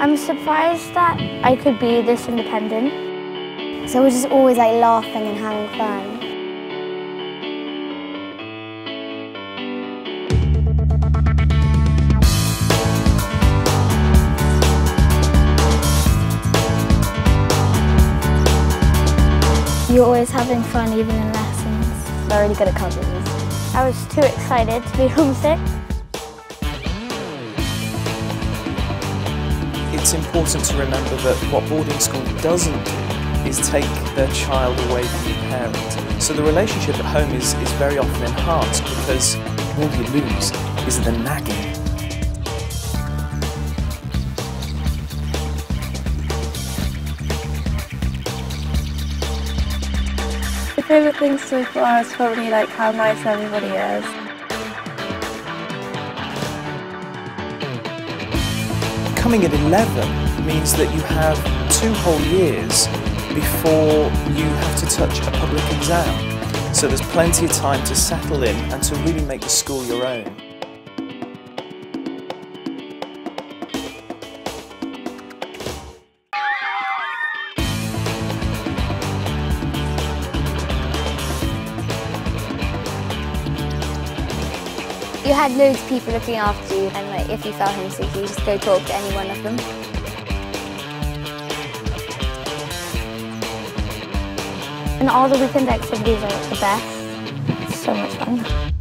I'm surprised that I could be this independent. So we're just always like laughing and having fun. You're always having fun even in lessons. We're really good at cousins. I was too excited to be homesick. It's important to remember that what boarding school doesn't do is take their child away from the parent. So the relationship at home is, is very often enhanced because all you lose is the nagging. My favourite thing so far is probably like how nice everybody is. Coming at 11 means that you have two whole years before you have to touch a public exam. So there's plenty of time to settle in and to really make the school your own. You had loads of people looking after you and like if you felt homesick you just go talk to any one of them. And all the weekend activities are the best. It's so much fun.